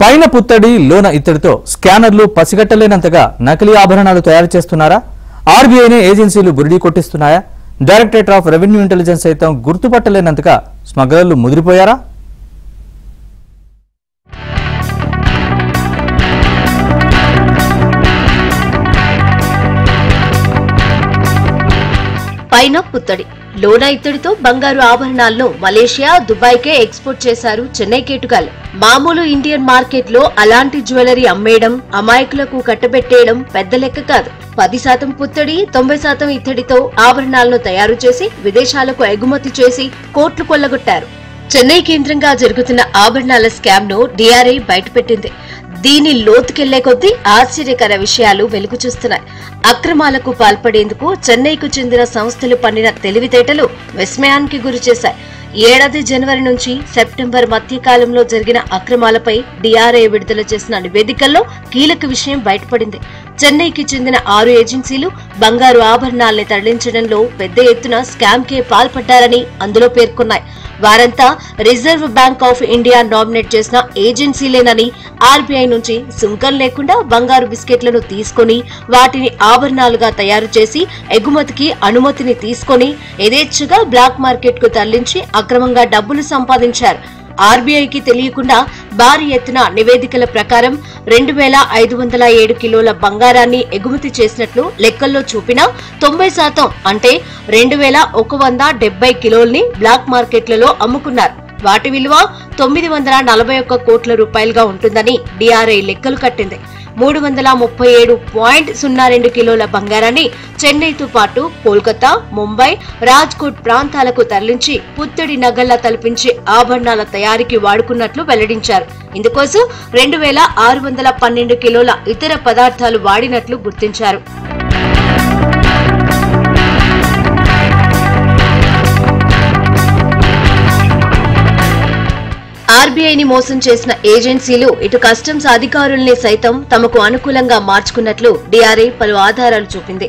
పైన పుత్తడి లోన ఇత్తడితో స్కానర్లు పసిగట్టలేనంతగా నకిలీ ఆభరణాలు తయారు చేస్తున్నారా? ఆర్బీఐనే ఏజెన్సీలు బురిడీ కొట్టిస్తున్నాయా? డైరెక్టరేట్ ఆఫ్ రెవెన్యూ ఇంటెలిజెన్స్ సైతం గుర్తుపట్టలేనంతగా స్మగ్లర్లు ముదిరిపోయారా? పైన పుత్తడి. లోన ఇత్తడితో బంగారు ఆభరణాలను మలేషియా దుబాయ్కే ఎక్స్పోర్ట్ చేశారు చెన్నై కేటుగాలు. మామూలు ఇండియన్ మార్కెట్లో అలాంటి జ్యువెలరీ అమ్మేయడం అమాయకులకు కట్టబెట్టేయడం పెద్ద లెక్క కాదు. పది శాతం పుత్తడి తొంభై శాతం ఇత్తడితో ఆభరణాలను తయారు చేసి విదేశాలకు ఎగుమతి చేసి కోట్లు కొల్లగొట్టారు. చెన్నై కేంద్రంగా జరుగుతున్న ఆభరణాల స్కామ్ను డిఆర్ఐ బయటపెట్టింది. దీని లోతుకెళ్ళే కొద్దీ ఆశ్చర్యకర విషయాలు వెలుగు చూస్తున్నాయి. అక్రమాలకు పాల్పడేందుకు చెన్నైకు చెందిన సంస్థలు పన్నిన తెలివితేటలు విస్మయానికి గురిచేశాయి ఏడాది జనవరి నుంచి సెప్టెంబర్ మధ్యకాలంలో జరిగిన అక్రమాలపై డిఆర్ఐ విడుదల చేసిన నివేదికల్లో కీలక విషయం బయటపడింది. చెన్నైకి చెందిన ఆరు ఏజెన్సీలు బంగారు ఆభరణాల్ని తరలించడంలో పెద్ద ఎత్తున స్కామ్కే పాల్పడ్డారని అందులో పేర్కొన్నాయి. వారంతా reserve bank of India nominate చేసిన ఏజెన్సీలేనని ఆర్బీఐ నుంచి సుంకం లేకుండా బంగారు బిస్కెట్లను తీసుకొని వాటిని ఆభరణాలుగా తయారు చేసి ఎగుమతికి అనుమతిని తీసుకొని యథేచ్ఛగా బ్లాక్ మార్కెట్కు తరలించి అక్రమంగా డబ్బులు సంపాదించారు. ఆర్బీఐకి తెలియకుండా భారీ ఎత్తున నివేదికల ప్రకారం రెండు వేల ఐదు వందల ఏడు కిలోల బంగారాన్ని ఎగుమతి చేసినట్లు లెక్కల్లో చూపినా తొంభై శాతం అంటే రెండు వేల ఒక వంద డెబ్బై కిలోల్ని బ్లాక్ మార్కెట్లలో అమ్ముకున్నారు. వాటి విలువ తొమ్మిది వందల నలభై ఒక్క కోట్ల రూపాయలుగా ఉంటుందని డిఆర్ఐ లెక్కలు కట్టింది. మూడు వందల ముప్పై ఏడు పాయింట్ సున్నా రెండు కిలోల బంగారాన్ని చెన్నైతో పాటు కోల్కతా ముంబై రాజ్కోట్ ప్రాంతాలకు తరలించి పుత్తడి నగల్లా తలపించి ఆభరణాల తయారీకి వాడుకున్నట్లు వెల్లడించారు. ఇందుకోసం రెండు వేల ఆరు వందల పన్నెండు కిలోల ఇతర పదార్థాలు వాడినట్లు గుర్తించారు. ఆర్బీఐని మోసం చేసిన ఏజెన్సీలు ఇటు కస్టమ్స్ అధికారుల్ని సైతం తమకు అనుకూలంగా మార్చుకున్నట్లు డిఆర్ఐ పలు ఆధారాలు చూపింది.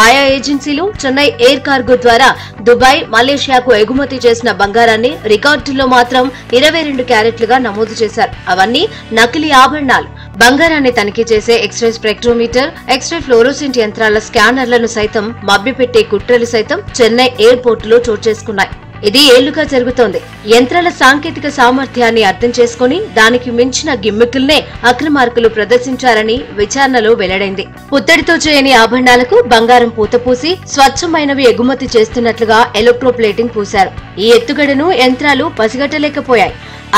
ఆయా ఏజెన్సీలు చెన్నై ఎయిర్ కార్గో ద్వారా దుబాయ్ మలేషియాకు ఎగుమతి చేసిన బంగారాన్ని రికార్డుల్లో మాత్రం ఇరవై రెండు క్యారెట్లుగా నమోదు చేశారు. అవన్నీ నకిలీ ఆభరణాలు. బంగారాన్ని తనిఖీ చేసే ఎక్స్రే స్పెక్ట్రోమీటర్ ఎక్స్రే ఫ్లోరోసెంట్ యంత్రాల స్కానర్లను సైతం మభ్యపెట్టే కుట్రలు సైతం చెన్నై ఎయిర్పోర్టులో చోటు చేసుకున్నాయి. ఇది ఏళ్ళుగా జరుగుతోంది. యంత్రాల సాంకేతిక సామర్థ్యాన్ని అర్థం చేసుకుని దానికి మించిన గిమ్మికుల్నే అక్రమార్కులు ప్రదర్శించారని విచారణలో వెల్లడైంది. పుత్తడితో చేయని ఆభరణాలకు బంగారం పూత పూసి స్వచ్ఛమైనవి ఎగుమతి చేస్తున్నట్లుగా ఎలక్ట్రోప్లేటింగ్ పూశారు. ఈ ఎత్తుగడను యంత్రాలు పసిగట్టలేకపోయాయి.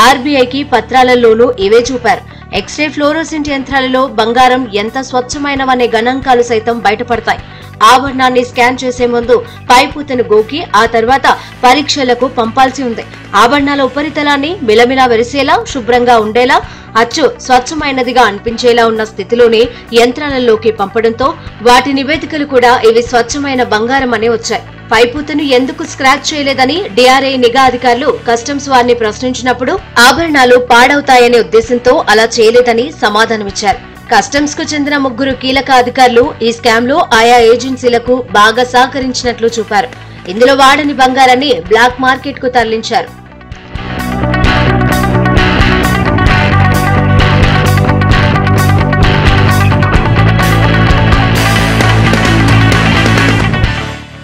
ఆర్బీఐకి పత్రాలలోనూ ఇవే చూపారు. ఎక్స్రే ఫ్లోరోసెంట్ యంత్రాలలో బంగారం ఎంత స్వచ్ఛమైనవనే గణాంకాలు సైతం బయటపడతాయి. ఆభరణాన్ని స్కాన్ చేసే ముందు పైపూతను గోకి ఆ తర్వాత పరీక్షలకు పంపాల్సి ఉంది. ఆభరణాల ఉపరితలాన్ని మిలమిలా వెరిసేలా శుభ్రంగా ఉండేలా అచ్చు స్వచ్ఛమైనదిగా అనిపించేలా ఉన్న స్థితిలోనే యంత్రాలలోకి పంపడంతో వాటి నివేదికలు కూడా ఇవి స్వచ్ఛమైన బంగారం అనే వచ్చాయి. పైపూతను ఎందుకు స్క్రాచ్ చేయలేదని డిఆర్ఐ నిఘా అధికారులు కస్టమ్స్ వారిని ప్రశ్నించినప్పుడు ఆభరణాలు పాడవుతాయనే ఉద్దేశంతో అలా చేయలేదని సమాధానమిచ్చారు. కస్టమ్స్కు చెందిన ముగ్గురు కీలక అధికారులు ఈ స్కామ్లో ఆయా ఏజెన్సీలకు బాగా సహకరించినట్లు చూపారు. ఇందులో వాడని బంగారాన్ని బ్లాక్ మార్కెట్కు తరలించారు.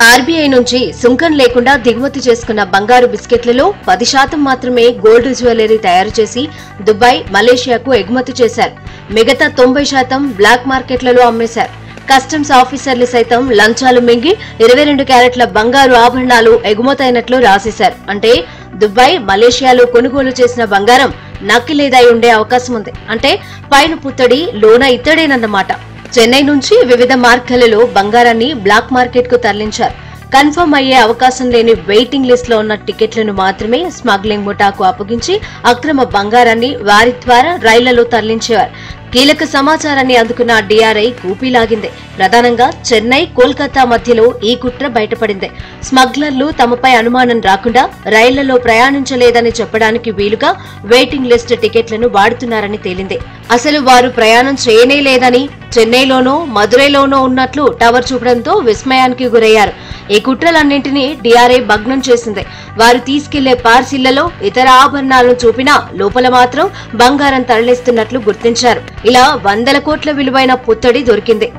ఆర్బీఐ నుంచి సుంకం లేకుండా దిగుమతి చేసుకున్న బంగారు బిస్కెట్లలో పది శాతం మాత్రమే గోల్డ్ జ్యువెలరీ తయారు చేసి దుబాయ్ మలేషియాకు ఎగుమతి చేశారు. మిగతా తొంభై శాతం బ్లాక్ మార్కెట్లలో అమ్మేశారు. కస్టమ్స్ ఆఫీసర్లు సైతం లంచాలు మింగి ఇరవై రెండు క్యారెట్ల బంగారు ఆభరణాలు ఎగుమతైనట్లు రాసేశారు. అంటే దుబాయ్ మలేషియాలో కొనుగోలు చేసిన బంగారం నక్కిలేదై ఉండే అవకాశం ఉంది. అంటే పైన పుత్తడి లోన ఇత్తడేనన్నమాట. చెన్నై నుంచి వివిధ మార్గాలలో బంగారాన్ని బ్లాక్ మార్కెట్కు తరలించారు. కన్ఫర్మ్ అయ్యే అవకాశం లేని వెయిటింగ్ లిస్ట్లో ఉన్న టికెట్లను మాత్రమే స్మగ్లింగ్ ముఠాకు అప్పగించి అక్రమ బంగారాన్ని వారి ద్వారా రైళ్ళలో తరలించేవారు. కీలక సమాచారాన్ని అందుకున్న డిఆర్ఐ కూపీలాగింది ప్రధానంగా చెన్నై కోల్కతా మధ్యలో ఈ కుట్ర బయటపడింది. స్మగ్లర్లు తమపై అనుమానం రాకుండా రైళ్ళలో ప్రయాణించలేదని చెప్పడానికి వీలుగా వెయిటింగ్ లిస్ట్ టికెట్లను వాడుతున్నారని తేలింది. అసలు వారు ప్రయాణం చేయనే లేదని చెన్నైలోనో మదురైలోనో ఉన్నట్లు టవర్ చూపడంతో విస్మయానికి గురయ్యారు. ఈ కుట్రలన్నింటినీ డిఆర్ఐ భగ్నం చేసింది. వారు తీసుకెళ్ళే పార్సిళ్ళలో ఇతర ఆభరణాలను చూపినా లోపల మాత్రం బంగారం తరలిస్తున్నట్లు గుర్తించారు. ఇలా వందల కోట్ల విలువైన పుత్తడి దొరికింది.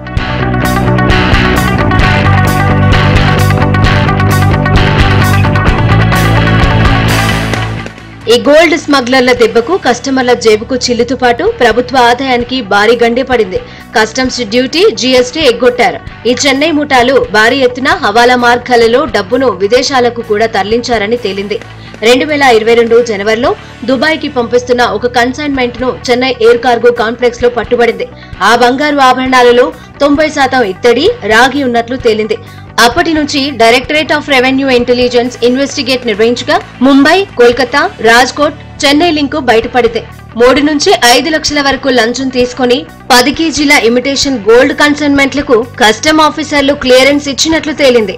ఈ గోల్డ్ స్మగ్లర్ల దెబ్బకు కస్టమర్ల జేబుకు చిల్లుతో పాటు ప్రభుత్వ ఆదాయానికి భారీ గండి పడింది. కస్టమ్స్ డ్యూటీ జీఎస్టీ ఎగ్గొట్టారు. ఈ చెన్నై ముఠాలు భారీ ఎత్తున హవాలా మార్గాలలో డబ్బును విదేశాలకు కూడా తరలించారని తేలింది. రెండు వేల ఇరవై రెండు జనవరిలో దుబాయ్కి పంపిస్తున్న ఒక కన్సైన్మెంట్ను చెన్నై ఎయిర్ కార్గో కాంప్లెక్స్లో పట్టుబడింది. ఆ బంగారు ఆభరణాలలో తొంభై శాతం ఇత్తడి రాగి ఉన్నట్లు తేలింది. అప్పటి నుంచి directorate of revenue intelligence investigate నిర్వహించగా ముంబై కోల్కతా రాజ్కోట్ చెన్నై లింకు బయటపడితే. మూడు నుంచి ఐదు లక్షల వరకు లంచం తీసుకుని పది కేజీల ఇమిటేషన్ గోల్డ్ కన్సైన్మెంట్లకు కస్టమ్ ఆఫీసర్లు క్లియరెన్స్ ఇచ్చినట్లు తేలింది.